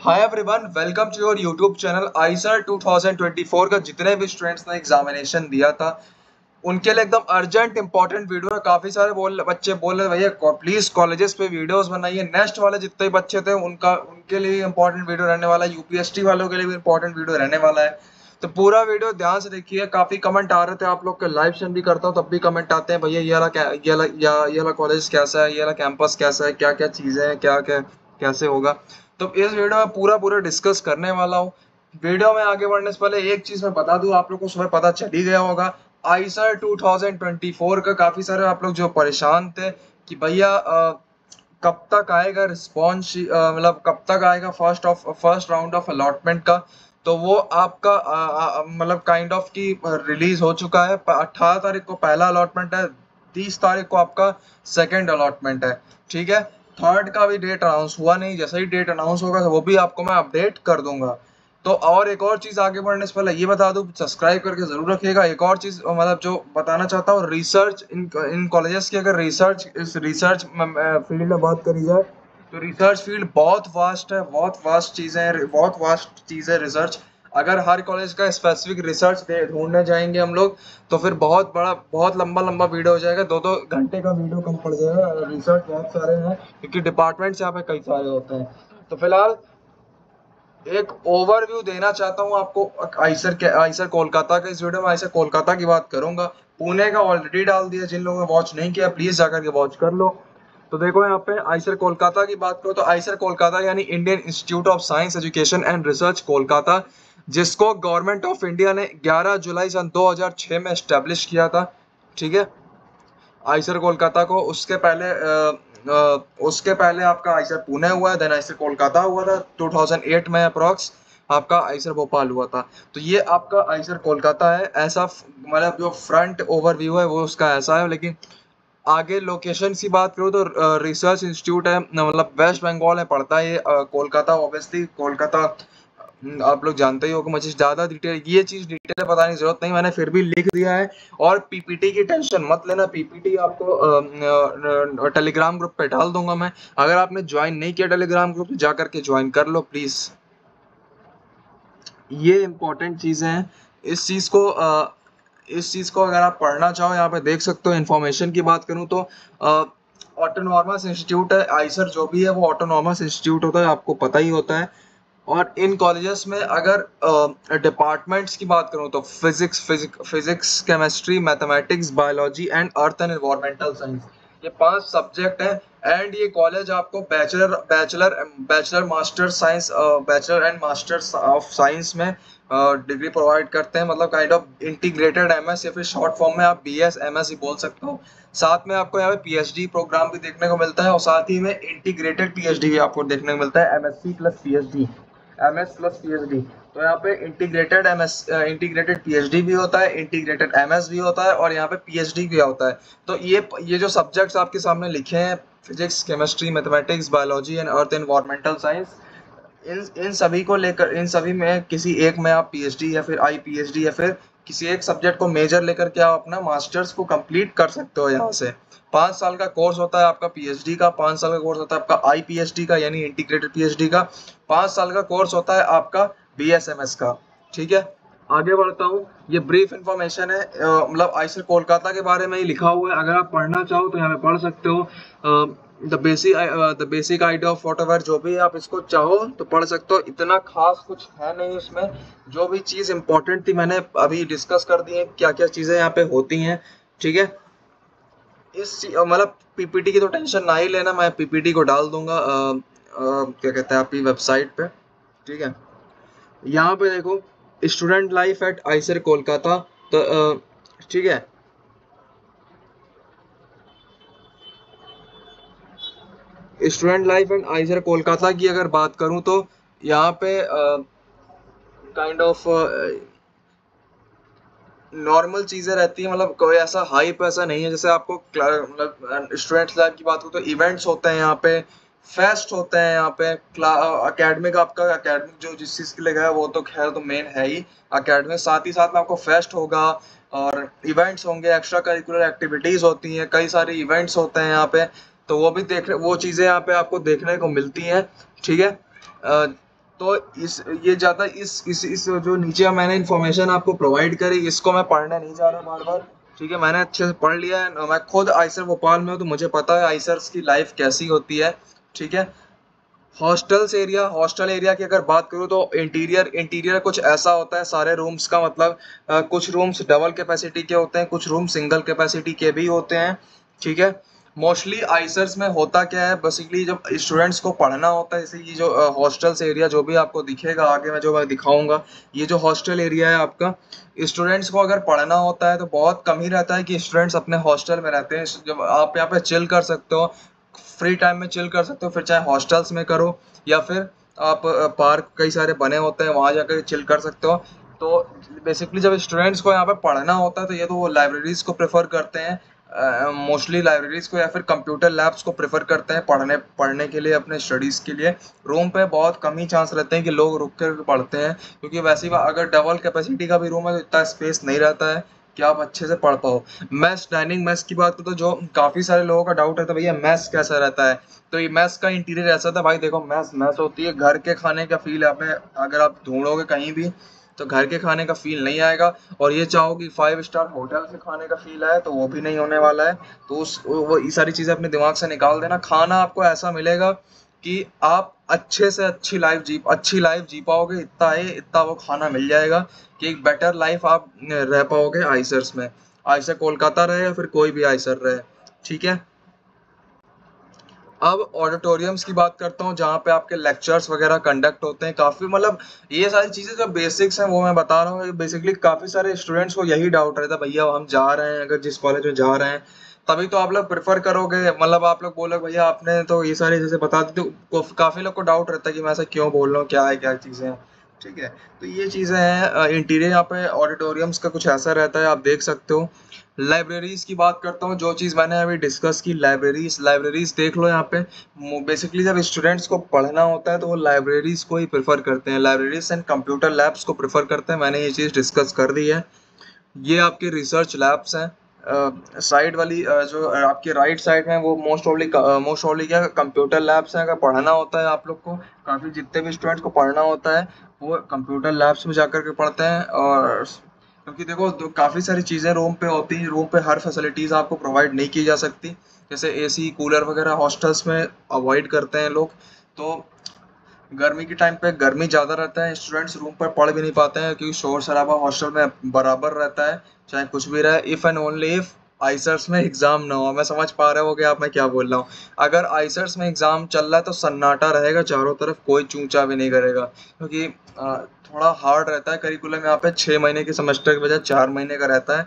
Hi everyone welcome to your YouTube channel IISER 2024 का जितने भी स्टूडेंट्स ने एग्जामिनेशन दिया था, उनके लिए एकदम अर्जेंट इंपॉर्टेंट वीडियो है। काफ़ी सारे बोल, बच्चे बोल रहे भैया प्लीज़ कॉलेजेस पे वीडियोस बनाइए। नेक्स्ट वाले जितने बच्चे थे, उनका, उनके लिए इंपॉर्टेंट वीडियो रहने वाला है। यूपीएसटी वालों के लिए भी इंपॉर्टेंट वीडियो रहने वाला है। तो पूरा वीडियो ध्यान से देखिए। काफ़ी कमेंट आ रहे थे। आप लोग के लाइव सेशन भी करता हूँ, तब भी कमेंट आते हैं। भैया, ये ये ये कॉलेज कैसा है? ये कैंपस कैसा है? क्या क्या चीज़ें हैं? क्या क्या कैसे होगा? तो इस वीडियो में पूरा पूरा डिस्कस करने वाला हूँ। वीडियो में आगे बढ़ने से पहले एक चीज़ मैं बता दूँ, आप लोग को सुबह पता चल ही गया होगा। आईसर 2024 का काफ़ी सारे आप लोग जो परेशान थे कि भैया कब तक आएगा रिस्पॉन्स मतलब कब तक आएगा first of first round of allotment का? तो वो आपका मतलब काइंड ऑफ़ की रिलीज़ हो चुका है। अट्ठारह तारीख को पहला अलॉटमेंट है, तीस तारीख को आपका सेकेंड अलॉटमेंट है। ठीक है? थर्ड का भी डेट अनाउंस हुआ नहीं, जैसे ही डेट अनाउंस होगा, वो भी आपको मैं अपडेट कर दूँगा। तो और एक और चीज़ आगे बढ़ने से पहले ये बता दूँ सब्सक्राइब करके ज़रूर रखिएगा। एक और चीज़ मतलब जो बताना चाहता हूँ रिसर्च इन इन कॉलेजेस की अगर रिसर्च इस रिसर्च फ़ील्ड में बात करी जाए तो रिसर्च फ़ील्ड बहुत वास्ट है, बहुत वास्ट चीज़ें बहुत वास्ट चीज़ है रिसर्च अगर हर कॉलेज का स्पेसिफिक रिसर्च ढूँढने जाएँगे हम लोग तो फिर बहुत बड़ा, बहुत लंबा लंबा वीडियो हो जाएगा। दो दो घंटे का वीडियो कम पड़ जाएगा। रिसर्च बहुत सारे हैं, क्योंकि डिपार्टमेंट्स यहाँ पे कई सारे होते हैं। तो फ़िलहाल, एक ओवरव्यू देना चाहता हूँ आपको, आइसर आइसर कोलकाता के इस वीडियो में। आइसर कोलकाता की बात करूँगा। पुणे का ऑलरेडी डाल दिया, जिन लोगों ने वॉच नहीं किया प्लीज़ जाकर के वॉच कर लो। तो देखो यहाँ पे आइसर कोलकाता की बात करो तो आइसर कोलकाता यानी Indian Institute of Science Education and Research Kolkata जिसको गवर्नमेंट ऑफ़ इंडिया ने 11 जुलाई सन 2006 में स्टेब्लिश किया था ठीक है? आइसर कोलकाता को उसके पहले आ, आ, उसके पहले आपका आइसर पुणे हुआ देन आइसर कोलकाता हुआ था 2008 में अप्रोक्स आपका आइसर भोपाल हुआ था। तो ये आपका आइसर कोलकाता है ऐसा मतलब जो फ्रंट ओवरव्यू है वो उसका ऐसा है लेकिन आगे लोकेशन की बात करूँ तो रिसर्च इंस्टीट्यूट है मतलब वेस्ट बंगाल में पड़ता है ये कोलकाता ऑब्वियसली कोलकाता आप लोग जानते ही हो कि मुझे ज़्यादा डिटेल ये चीज़ डिटेल बताने की ज़रूरत नहीं मैंने फिर भी लिख दिया है। और पीपीटी की टेंशन मत लेना पीपीटी आपको टेलीग्राम ग्रुप पे डाल दूँगा मैं। अगर आपने ज्वाइन नहीं किया टेलीग्राम ग्रुप तो जा करके ज्वाइन कर लो प्लीज़ ये इम्पोर्टेंट चीज़ें हैं। इस चीज़ को आ, इस चीज़ को अगर आप पढ़ना चाहो, यहाँ पे देख सकते हो इन्फॉर्मेशन की बात करूँ तो ऑटोनॉमस इंस्टीट्यूट है आइसर जो भी है वो ऑटोनॉमस इंस्टीट्यूट होता है, आपको पता ही होता है। और इन कॉलेजेस में अगर डिपार्टमेंट्स की बात करूँ तो physics physics chemistry mathematics biology and earth and environmental science ये पाँच सब्जेक्ट हैं एंड ये कॉलेज आपको bachelor bachelor bachelor master science bachelor and masters of science में डिग्री uh, प्रोवाइड करते हैं। मतलब काइंड ऑफ़ इंटीग्रेटेड एमएस या फिर शॉर्ट फॉर्म में आप बी एस एम एस ही बोल सकते हो। साथ में आपको यहाँ पे पीएचडी प्रोग्राम भी देखने को मिलता है और साथ ही में इंटीग्रेटेड पीएचडी भी आपको देखने को मिलता है MSc plus PhD M S plus P H D तो यहाँ पे integrated M S integrated P H D भी होता है इंटीग्रेटेड एम एस भी होता है और यहाँ पे पी एच डी भी होता है। तो ये ये जो सब्जेक्ट्स आपके सामने लिखे हैं physics chemistry mathematics biology and earth environmental science इन इन सभी को लेकर, इन सभी में किसी एक में आप पीएचडी या फिर आई पीएचडी या फिर किसी एक सब्जेक्ट को मेजर लेकर के आप अपना मास्टर्स को कंप्लीट कर सकते हो यहाँ से। पाँच साल का कोर्स होता है आपका पीएचडी का, पाँच साल का कोर्स होता है आपका आई पीएचडी का, यानी इंटीग्रेटेड पीएचडी का। पाँच साल का कोर्स होता है आपका बीएसएमएस का ठीक है? आगे बढ़ता हूँ। ये ब्रीफ इंफॉर्मेशन है। मतलब आईसर कोलकाता के बारे में ही लिखा हुआ है। अगर आप पढ़ना चाहो तो यहाँ पे पढ़ सकते हो। The basic the basic idea of what जो भी आप इसको चाहो तो पढ़ सकते हो। इतना खास कुछ है नहीं इसमें। जो भी चीज़ इंपॉर्टेंट थी मैंने अभी डिस्कस कर दी है क्या क्या चीज़ें यहाँ पे होती हैं ठीक है? इस मतलब पीपीटी की तो टेंशन ना ही लेना। मैं पीपीटी को डाल दूँगा आ, आ, क्या कहते हैं आपकी वेबसाइट पे ठीक है? यहाँ पे देखो student life at IISER Kolkata तो ठीक है। Student life and IISER Kolkata की अगर बात करूँ तो यहाँ पे काइंड ऑफ़ नॉर्मल चीज़ें रहती है। मतलब कोई ऐसा हाइप ऐसा नहीं है। जैसे आपको मतलब स्टूडेंट्स लाइफ की बात करूँ तो इवेंट्स होते हैं यहाँ पे। फेस्ट होते हैं यहाँ पे अकेडमिक आपका अकेडमिक जो जिस चीज़ के लिए गया वो तो खैर तो मेन है ही। अकेडमिक साथ ही साथ में आपको फेस्ट होगा और इवेंट्स होंगे एक्स्ट्रा करिकुलर एक्टिविटीज़ होती हैं, कई सारे इवेंट्स होते हैं यहाँ पे तो वो भी देख, वो चीज़ें यहाँ पे आपको देखने को मिलती हैं, ठीक है? तो इस, ये ज़्यादा इस इस इस जो नीचे मैंने इन्फॉर्मेशन आपको प्रोवाइड करी, इसको मैं पढ़ने नहीं जा रहा बार बार ठीक है? मैंने अच्छे से पढ़ लिया है, मैं खुद आइसर भोपाल में हूँ तो मुझे पता है आइसर्स की लाइफ कैसी होती है ठीक है? हॉस्टल्स एरिया हॉस्टल एरिया की अगर बात करूँ तो इंटीरियर इंटीरियर कुछ ऐसा होता है सारे रूम्स का मतलब आ, कुछ रूम्स डबल कैपेसिटी के होते हैं कुछ रूम सिंगल कैपेसिटी के भी होते हैं ठीक है? मोस्टली आइसर्स में होता क्या है बेसिकली जब स्टूडेंट्स को पढ़ना होता है जैसे ये जो हॉस्टल्स एरिया जो भी आपको दिखेगा आगे मैं जो मैं दिखाऊँगा ये जो हॉस्टल एरिया है आपका स्टूडेंट्स को अगर पढ़ना होता है तो बहुत कम ही रहता है कि स्टूडेंट्स अपने हॉस्टल में रहते हैं जब आप यहाँ पे चिल कर सकते हो फ्री टाइम में चिल कर सकते हो फिर चाहे हॉस्टल्स में करो या फिर आप पार्क कई सारे बने होते हैं वहाँ जाकर चिल कर सकते हो। तो बेसिकली जब स्टूडेंट्स को यहाँ पर पढ़ना होता है तो ये तो वो लाइब्रेरीज को प्रेफर करते हैं मोस्टली uh, लाइब्रेरीज को या फिर कंप्यूटर लैब्स को प्रेफर करते हैं पढ़ने पढ़ने के लिए अपने स्टडीज़ के लिए। रूम पे बहुत कम ही चांस रहते हैं कि लोग रुक कर पढ़ते हैं क्योंकि वैसे ही अगर डबल कैपेसिटी का भी रूम है तो इतना स्पेस नहीं रहता है। कि आप अच्छे से पढ़ पाओ। मैस डाइनिंग मैस की बात करो तो जो काफ़ी सारे लोगों का डाउट रहता है, भैया मैस कैसा रहता है? तो ये मैस का इंटीरियर ऐसा था, भाई, देखो मैस मैस होती है, घर के खाने का फील है अगर आप ढूंढोगे कहीं भी तो घर के खाने का फील नहीं आएगा। और ये चाहो कि फाइव स्टार होटल से खाने का फील आए तो वो भी नहीं होने वाला है। तो उस, वो ये सारी चीज़ें अपने दिमाग से निकाल देना। खाना आपको ऐसा मिलेगा कि आप अच्छे से अच्छी लाइफ जी, अच्छी लाइफ जी पाओगे, इतना है, इतना वो खाना मिल जाएगा। कि एक बेटर लाइफ आप रह पाओगे आइसर्स में। आइसर कोलकाता रहे या फिर कोई भी आइसर रहे, ठीक है? अब ऑडिटोरियम्स की बात करता हूँ, जहाँ पे आपके लेक्चर्स वगैरह कंडक्ट होते हैं, काफ़ी मतलब ये सारी चीज़ें जो बेसिक्स हैं, वो मैं बता रहा हूँ बेसिकली काफ़ी सारे स्टूडेंट्स को यही डाउट रहता है, भैया, हम जा रहे हैं, अगर जिस कॉलेज में जा रहे हैं, तभी तो आप लोग प्रेफर करोगे। मतलब आप लोग बोलोगे भैया, आपने तो ये सारी चीज़ें बता दी। तो काफ़ी लोग को डाउट रहता है कि मैं ऐसा क्यों बोल रहा हूँ, क्या है, क्या चीज़ें हैं। ठीक है? तो ये चीज़ें हैं इंटीरियर यहाँ पे ऑडिटोरियम्स का कुछ ऐसा रहता है, आप देख सकते हो। लाइब्रेरीज की बात करता हूँ, जो चीज़ मैंने अभी डिस्कस की लाइब्रेरीज लाइब्रेरीज देख लो यहाँ पे। बेसिकली जब स्टूडेंट्स को पढ़ना होता है तो वो लाइब्रेरीज को ही प्रेफर करते हैं। लाइब्रेरीज एंड कंप्यूटर लैब्स को प्रेफर करते हैं, मैंने ये चीज़ डिस्कस कर दी है। ये आपके रिसर्च लैब्स हैं। साइड वाली जो आपके राइट साइड में वो मोस्ट ऑफली मोस्ट ऑफली क्या कंप्यूटर लैब्स हैं, अगर पढ़ना होता है आप लोग को, काफ़ी जितने भी स्टूडेंट्स को पढ़ना होता है, वो कंप्यूटर लैब्स में जाकर के पढ़ते हैं और क्योंकि देखो तो काफ़ी सारी चीज़ें रूम पे होती हैं रूम पे हर फैसिलिटीज़ आपको प्रोवाइड नहीं की जा सकती। जैसे एसी कूलर वगैरह हॉस्टल्स में अवॉइड करते हैं लोग तो गर्मी के टाइम पे गर्मी ज़्यादा रहता है स्टूडेंट्स रूम पर पढ़ भी नहीं पाते हैं क्योंकि शोर शराबा हॉस्टल में बराबर रहता है, चाहे कुछ भी रहे। If and only if IISERs में एग्ज़ाम ना हो। मैं समझ पा रहे हो कि आप मैं क्या बोल रहा हूँ। अगर आइसर्स में एग्ज़ाम चल रहा है तो सन्नाटा रहेगा चारों तरफ़, कोई चूचा भी नहीं करेगा। क्योंकि थोड़ा हार्ड रहता है करिकुलम यहाँ पे छः महीने के सेमेस्टर के बजाय चार महीने का रहता है।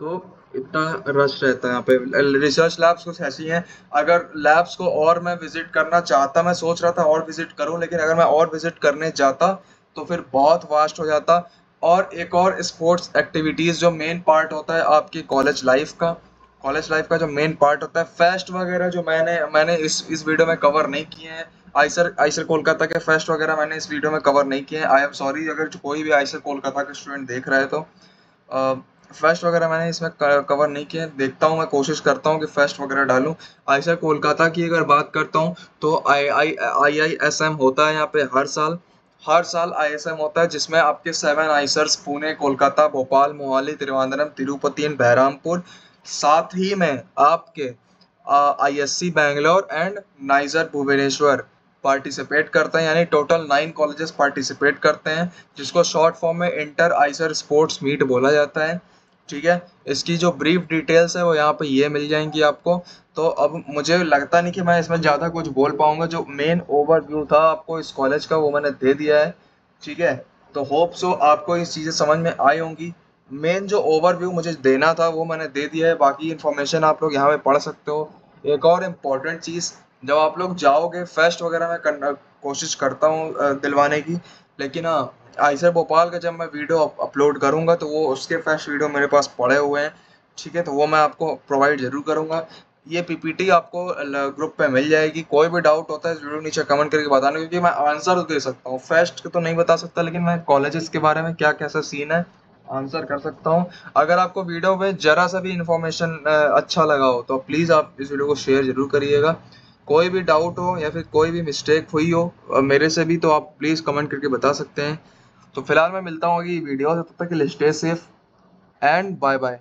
तो इतना रश रहता है यहाँ पे। रिसर्च लैब्स कुछ ऐसी हैं, अगर लैब्स को और मैं विज़िट करना चाहता, मैं सोच रहा था और विज़िट करूँ, लेकिन अगर मैं और विज़िट करने जाता तो फिर बहुत वास्ट हो जाता। और एक और स्पोर्ट्स एक्टिविटीज़ जो मेन पार्ट होता है आपकी कॉलेज लाइफ का। कॉलेज लाइफ का जो मेन पार्ट होता है फेस्ट वगैरह जो मैंने मैंने इस इस वीडियो में कवर नहीं किए हैं। आइसर आइसर कोलकाता के फेस्ट वगैरह मैंने इस वीडियो में कवर नहीं किए हैं। आई एम सॉरी अगर कोई भी आइसर कोलकाता के स्टूडेंट देख रहा है तो फेस्ट वगैरह मैंने इसमें कवर नहीं किए देखता हूँ, मैं कोशिश करता हूँ कि फेस्ट वगैरह डालूँ। आइसर कोलकाता की अगर बात करता हूँ तो आई आई आई आई, एस एम होता है यहाँ पे हर साल। हर साल आई एस एम होता है, जिसमें आपके सेवन आइसर्स, पुणे, कोलकाता, भोपाल, मोहाली त्रिवेंद्रम तिरुपति एंड बहरामपुर। साथ ही में आपके I S C Bangalore and NISER Bhubaneswar participate करते हैं। यानी टोटल नाइन कॉलेजेस पार्टिसिपेट करते हैं, जिसको शॉर्ट फॉर्म में इंटर आइसर स्पोर्ट्स मीट बोला जाता है। ठीक है? इसकी जो ब्रीफ डिटेल्स है, वो यहाँ पे ये मिल जाएँगी आपको। तो अब मुझे लगता नहीं कि मैं इसमें ज़्यादा कुछ बोल पाऊँगा। जो मेन ओवरव्यू था आपको इस कॉलेज का, वो मैंने दे दिया है। ठीक है? तो होप सो आपको इस चीज़ें समझ में आई होंगी। मेन जो ओवरव्यू मुझे देना था, वो मैंने दे दिया है। बाकी इन्फॉर्मेशन आप लोग यहाँ पे पढ़ सकते हो। एक और इम्पोर्टेंट चीज़, जब आप लोग जाओगे फेस्ट वगैरह में कोशिश करता हूँ दिलवाने की लेकिन हाँ आइसर भोपाल का जब मैं वीडियो अपलोड करूँगा तो वो उसके फ़र्स्ट वीडियो मेरे पास पड़े हुए हैं। ठीक है तो वो मैं आपको प्रोवाइड ज़रूर करूँगा। ये पीपीटी आपको ग्रुप पे मिल जाएगी। कोई भी डाउट होता है इस वीडियो नीचे कमेंट करके बताना, क्योंकि मैं आंसर दे सकता हूँ। फेस्ट तो नहीं बता सकता, लेकिन मैं कॉलेजेस के बारे में क्या, कैसा सीन है आंसर कर सकता हूँ। अगर आपको वीडियो में जरा सा भी इंफॉर्मेशन अच्छा लगा हो तो प्लीज़ आप इस वीडियो को शेयर ज़रूर करिएगा। कोई भी डाउट हो या फिर कोई भी मिस्टेक हुई हो मेरे से भी तो आप प्लीज़ कमेंट करके बता सकते हैं। तो फ़िलहाल मैं मिलता हूँ अगली वीडियो से तब तक के लिए stay safe and bye bye